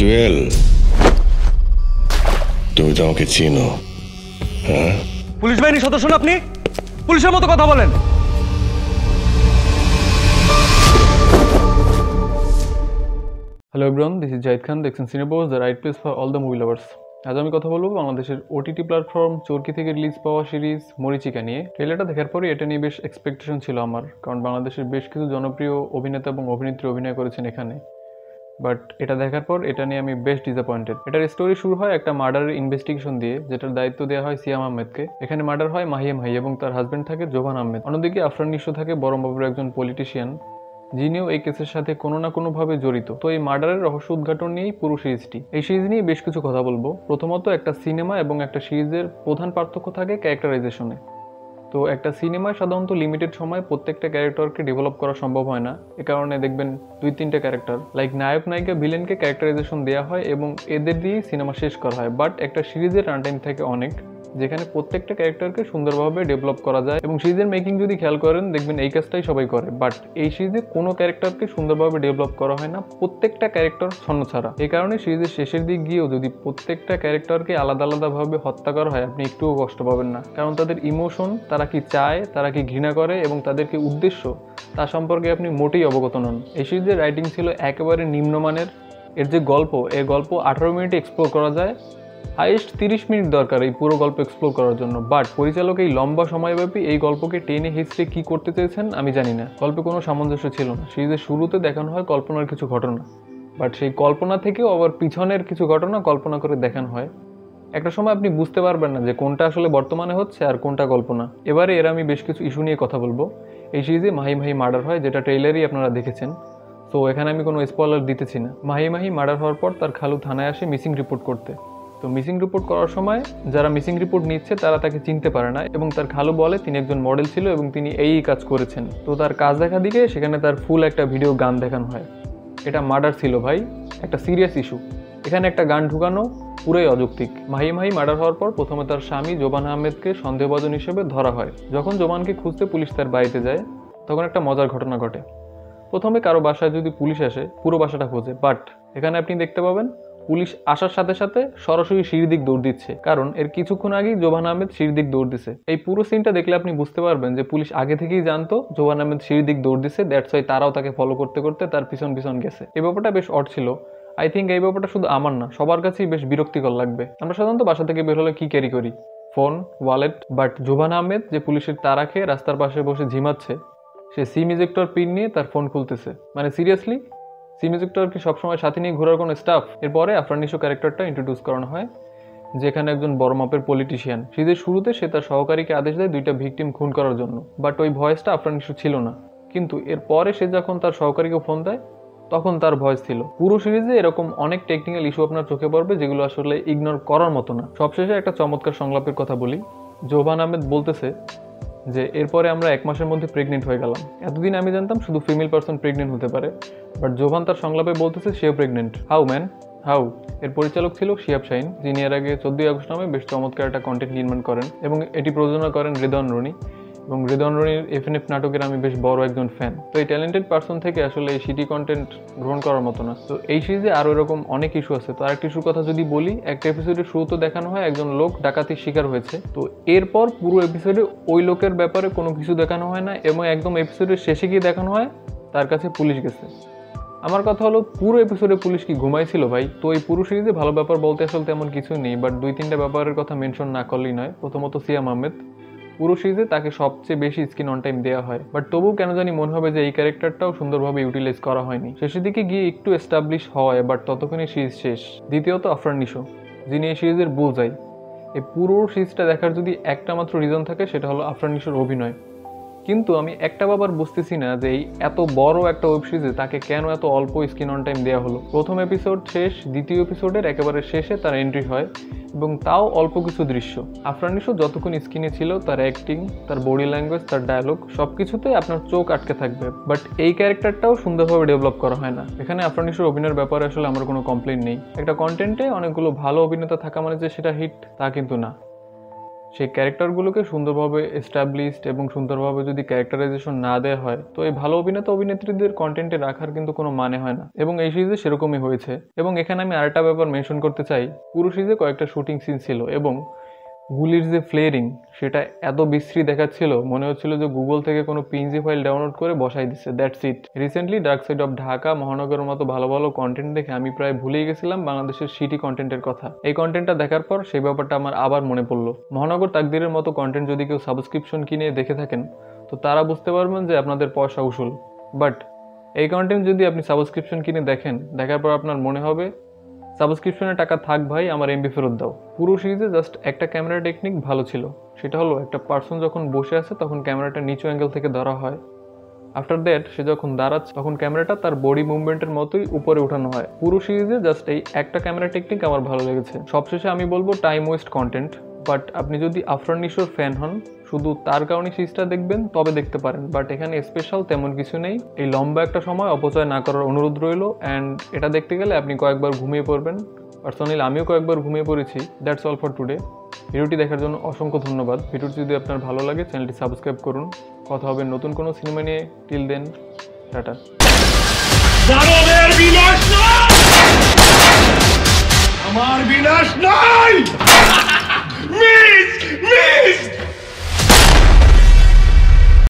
জুয়েল তুমি তো আমাকে চিনো হ্যাঁ? পুলিশ বাহিনীর সদস্য না আপনি? পুলিশের মতো কথা বলেন। Hello everyone this is Zahid Khan দেখছেন CineBoss the right place for all the movie lovers আজ আমি কথা বলব বাংলাদেশের ওটিটি প্ল্যাটফর্ম চরকি থেকে রিলিজ পাওয়া সিরিজ মরিচিকা নিয়ে। ট্রেলারটা দেখার পরে এটা নিয়ে বেশ এক্সপেকটেশন ছিল আমার কারণ বাংলাদেশের বেশ কিছু জনপ্রিয় অভিনেতা এবং অভিনেত্রী অভিনয় করেছেন এখানে। বাট এটা দেখার পর এটা নিয়ে আমি বেশ ডিসঅ্যাপয়েন্টেড এটার স্টোরি শুরু হয় একটা মার্ডারের ইনভেস্টিগেশন দিয়ে, যেটার দায়িত্ব দেওয়া হয় সিয়াম আহমেদকে এখানে মার্ডার হয় মাহিম হাই এবং তার হাজব্যান্ড থাকে জোভান আহমেদ। অন্যদিকে আফরান নিশো থাকে বরমবাবুর একজন পলিটিশিয়ান যিনিও এই কেসের সাথে কোনো না কোনোভাবে জড়িত। তো এই মার্ডারের রহস্য উদ্ঘাটন নিয়েই পুরো সিরিজটি এই সিরিজ নিয়ে বেশ কিছু কথা বলব। প্রথমত একটা সিনেমা এবং একটা সিরিজের প্রধান পার্থক্য থাকে ক্যারেক্টারাইজেশনে তো একটা সিনেমায় সাধারণত লিমিটেড সময় প্রত্যেকটা ক্যারেক্টারকে ডেভেলপ করা সম্ভব হয় না। এ কারণে দেখবেন দুই, তিনটা ক্যারেক্টার। লাইক নায়ক, নায়িকা ভিলেনকে ক্যারেক্টারাইজেশন দেওয়া হয় এবং এদের দিয়েই সিনেমা শেষ করা হয়। বাট একটা সিরিজের রান টাইম থাকে অনেক। যেখানে প্রত্যেকটা ক্যারেক্টারকে সুন্দরভাবে ডেভেলপ করা যায় এবং সিরিজের মেকিং যদি খেয়াল করেন, দেখবেন এই কাজটাই সবাই করে। বাট এই সিরিজে কোনো ক্যারেক্টারকে সুন্দরভাবে ডেভেলপ করা হয় না, প্রত্যেকটা ক্যারেক্টার ছন্ন ছাড়া এই কারণে সিরিজের শেষের দিক গিয়েও যদি প্রত্যেকটা ক্যারেক্টারকে আলাদা আলাদাভাবে হত্যা করা হয়, আপনি একটুও কষ্ট পাবেন না। কারণ তাদের ইমোশন তারা কি চায়, তারা কি ঘৃণা করে এবং তাদের কি উদ্দেশ্য, তা সম্পর্কে আপনি মোটেই অবগত নন। এই সিরিজের রাইটিং ছিল একেবারে নিম্নমানের। এর যে গল্প এই গল্প আঠারো মিনিটে এক্সপ্লোর করা যায়। হাইয়েস্ট তিরিশ মিনিট দরকার এই পুরো গল্প এক্সপ্লোর করার জন্য। বাট পরিচালক এই লম্বা সময়ব্যাপী এই গল্পকে টেনে হিস্ট্রি কি করতে চেয়েছেন, আমি জানি না। গল্পে কোনো সামঞ্জস্য ছিল না। সিরিজের শুরুতে দেখানো হয় কল্পনার কিছু ঘটনা। বাট সেই কল্পনা থেকেও আবার পিছনের কিছু ঘটনা কল্পনা করে দেখানো হয়। একটা সময় আপনি বুঝতে পারবেন না যে কোনটা আসলে বর্তমানে হচ্ছে আর কোনটা কল্পনা। এবারে এর আমি বেশ কিছু ইস্যু নিয়ে কথা বলব। এই সিরিজে মাহি মাহি মার্ডার হয়, যেটা ট্রেইলারই আপনারা দেখেছেন। তো এখানে আমি কোনো স্পয়লার দিতেছি না। মাহি মাহি মার্ডার হওয়ার পর তার খালু থানায় আসে মিসিং রিপোর্ট করতে। তো মিসিং রিপোর্ট করার সময় যারা মিসিং রিপোর্ট নিচ্ছে, তারা তাকে চিনতে পারে না এবং তার খালু বলে তিনি একজন মডেল ছিল এবং তিনি এই কাজ করেছেন। তো তার কাজ দেখা দিকে সেখানে তার ফুল একটা ভিডিও গান দেখানো হয়। এটা মার্ডার ছিল ভাই, একটা সিরিয়াস ইস্যু এখানে একটা গান ঢুকানো পুরোই অযৌক্তিক। মাহি মাহি মার্ডার হওয়ার পর প্রথমে তার স্বামী জোবান আহমেদকে সন্দেহভাজন হিসেবে ধরা হয়। যখন জোবানকে খুঁজতে পুলিশ তার বাড়িতে যায়, তখন একটা মজার ঘটনা ঘটে। প্রথমে কারও বাসায় যদি পুলিশ আসে, পুরো বাসাটা খোঁজে। বাট এখানে আপনি দেখতে পাবেন পুলিশ আসার সাথে সাথে সরাসরি সিঁড়ি দিক দৌড় দিচ্ছে। কারণ এর কিছুক্ষণ আগেই জোবান আহমেদ সিঁড়ি দিক দৌড় দিছে। এই পুরো সিনটা দেখলে আপনি বুঝতে পারবেন যে পুলিশ আগে থেকেই জানতো জোবান আহমেদ সিঁড়ি দিক দৌড় দিছে দ্যাটস ওয়াই তারাও তাকে ফলো করতে করতে তার পিছন পিছন গেছে। এই ব্যাপারটা বেশ অড ছিল। আই থিঙ্ক এই ব্যাপারটা শুধু আমার না, সবার কাছেই বেশ বিরক্তিকর লাগবে। আমরা সাধারণত বাসা থেকে বের হলে কি ক্যারি করি? Phone wallet but Joban Ahmed যে পুলিশের তারা খেয়ে রাস্তার পাশে বসে ঝিমাচ্ছে, সে সিম ইজেক্টর পিন নিয়ে তার ফোন খুলতেছে। মানে সিরিয়াসলি কি সবসময় সাথে নিয়ে ঘোরার কোনো স্টাফ এরপরে আফরানিশো ক্যারেক্টারটা ইন্ট্রোডিউস করানো হয়, যেখানে একজন বড় মাপের পলিটিশিয়ান সিরিজের শুরুতে সে তার সহকারীকে আদেশ দেয় দুইটা ভিকটিম খুন করার জন্য বাট ওই ভয়েসটা আফরানিশো ছিল না। কিন্তু এরপরে সে যখন তার সহকারীকে ফোন দেয়, তখন তার ভয়েস ছিল। পুরো সিরিজে এরকম অনেক টেকনিক্যাল ইস্যু আপনার চোখে পড়বে, যেগুলো আসলে ইগনোর করার মতো না। সবশেষে একটা চমৎকার সংলাপের কথা বলি। জোবান আহমেদ বলতেছে যে এরপরে আমরা এক মাসের মধ্যে প্রেগনেন্ট হয়ে গেলাম। এতদিন আমি জানতাম শুধু ফিমেল পার্সন প্রেগনেন্ট হতে পারে। বাট জোভান তার সংলাপে বলতেছে সেও প্রেগনেন্ট হাউ ম্যান হাউ এর পরিচালক ছিল শিয়াব শাইন যিনি এর আগে চোদ্দই আগস্ট নামে বেশ চমৎকার একটা কন্টেন্ট নির্মাণ করেন এবং এটি প্রযোজনা করেন হৃদয়ন রনি। এবং হৃদয়ন রনির এফ এন এফ নাটকের আমি বেশ বড় একজন ফ্যান তো এই ট্যালেন্টেড পার্সন থেকে আসলে এই সিটি কন্টেন্ট গ্রহণ করার মতো না। তো এই সিরিজে আরও এরকম অনেক ইস্যু আছে। তো আরেকটি ইস্যুর কথা যদি বলি, একটা এপিসোডে শুরুতে দেখানো হয়, একজন লোক ডাকাতির শিকার হয়েছে। তো এরপর পুরো এপিসোডে ওই লোকের ব্যাপারে কোনো কিছু দেখানো হয় না এবং একদম এপিসোডের শেষে গিয়ে দেখানো হয়, তার কাছে পুলিশ গেছে। আমার কথা হলো, পুরো এপিসোডে পুলিশ কি ঘুমাইছিল ভাই? তো এই পুরো সিরিজে ভালো ব্যাপার বলতে আসলে তেমন কিছু নেই বাট দুই তিনটা ব্যাপারের কথা মেনশন না করলেই নয়। প্রথমত সিয়াম আহমেদ পুরো সিরিজে তাকে সবচেয়ে বেশি স্ক্রিন অন টাইম দেওয়া হয়। বাট তবু কেন জানি মনে হবে যে এই ক্যারেক্টারটাও সুন্দরভাবে ইউটিলাইজ করা হয়নি। শেষের দিকে গিয়ে একটু এস্টাবলিশ হয় বাট ততক্ষণে সিরিজ শেষ। দ্বিতীয়ত আফরান নিশো যিনি এই সিরিজের বোঝাই এই পুরো সিরিজটা দেখার যদি একটা মাত্র রিজন থাকে, সেটা হলো আফরান নিশোর অভিনয়। কিন্তু আমি একটা বাবার বুঝতেছি না যে এই এত বড় একটা ওয়েব সিরিজে তাকে কেন এত অল্প স্ক্রিন অন টাইম দেওয়া হলো? প্রথম এপিসোড শেষ, দ্বিতীয় এপিসোডের একেবারে শেষে তার এন্ট্রি হয় এবং তাও অল্প কিছু দৃশ্য। আফরানিশও যতক্ষণ স্ক্রিনে ছিল, তার অ্যাক্টিং তার বডি ল্যাঙ্গুয়েজ তার ডায়লগ সব কিছুতেই আপনার চোখ আটকে থাকবে। বাট এই ক্যারেক্টারটাও সুন্দরভাবে ডেভেলপ করা হয় না। এখানে আফরানিশোর অভিনয়ের ব্যাপারে আসলে আমার কোনো কমপ্লেন নেই। একটা কন্টেন্টে অনেকগুলো ভালো অভিনেতা থাকা মানে যে সেটা হিট তা কিন্তু না। সেই ক্যারেক্টারগুলোকে সুন্দরভাবে এস্টাবলিশড এবং সুন্দরভাবে যদি ক্যারেক্টারাইজেশন না দেওয়া হয়, তো এই ভালো অভিনেতা অভিনেত্রীদের কন্টেন্টে রাখার কিন্তু কোনো মানে হয় না। এবং এই সিরিজে সেরকমই হয়েছে। এবং এখানে আমি আরেকটা ব্যাপার মেনশন করতে চাই। পুরো সিরিজে কয়েকটা শুটিং সিন ছিল এবং গুলির যে ফ্লেয়ারিং সেটা এত বিশ্রী দেখাচ্ছিল, মনে হচ্ছিল যে গুগল থেকে কোনো পিএনজি ফাইল ডাউনলোড করে বসাই দিচ্ছে that's it recently dark side of Dhaka মহানগরের মতো ভালো ভালো কন্টেন্ট দেখে আমি প্রায় ভুলেই গেছিলাম বাংলাদেশের সিটি কন্টেন্টের কথা। এই কন্টেন্টটা দেখার পর সেই ব্যাপারটা আমার আবার মনে পড়ল। মহানগর তাকদিরের মতো কন্টেন্ট যদি কেউ সাবস্ক্রিপশন কিনে দেখে থাকেন, তো তারা বুঝতে পারবেন যে আপনাদের পয়সা উসুল। বাট এই কন্টেন্ট যদি আপনি সাবস্ক্রিপশন কিনে দেখেন, দেখার পর আপনার মনে হবে সাবস্ক্রিপশনের টাকা থাক ভাই, আমার এমবি ফেরত দাও। পুরো সিরিজে জাস্ট একটা ক্যামেরা টেকনিক ভালো ছিল। সেটা হলো, একটা পার্সন যখন বসে আছে, তখন ক্যামেরাটা নিচু অ্যাঙ্গেল থেকে ধরা হয়। আফটার দ্যাট সে যখন দাঁড়াচ্ছে, তখন ক্যামেরাটা তার বডি মুভমেন্টের মতোই উপরে উঠানো হয়। পুরো সিরিজে জাস্ট এই একটা ক্যামেরা টেকনিক আমার ভালো লেগেছে। সবশেষে আমি বলব টাইম ওয়েস্ট কন্টেন্ট বাট আপনি যদি আফরান নিশোর ফ্যান হন শুধু তার কারণে সিরিজটা দেখবেন, তবে দেখতে পারেন। বাট এখানে স্পেশাল তেমন কিছু নেই। এই লম্বা একটা সময় অপচয় না করার অনুরোধ রইল। অ্যান্ড এটা দেখতে গেলে আপনি কয়েকবার ঘুমিয়ে পড়বেন। পার্সোনালি আমিও কয়েকবার ঘুমিয়ে পড়েছি। দ্যাটস অল ফর টুডে ভিডিওটি দেখার জন্য অসংখ্য ধন্যবাদ। ভিডিওটি যদি আপনার ভালো লাগে চ্যানেলটি সাবস্ক্রাইব করুন। কথা হবে নতুন কোনো সিনেমা নিয়ে। Till then ta ta.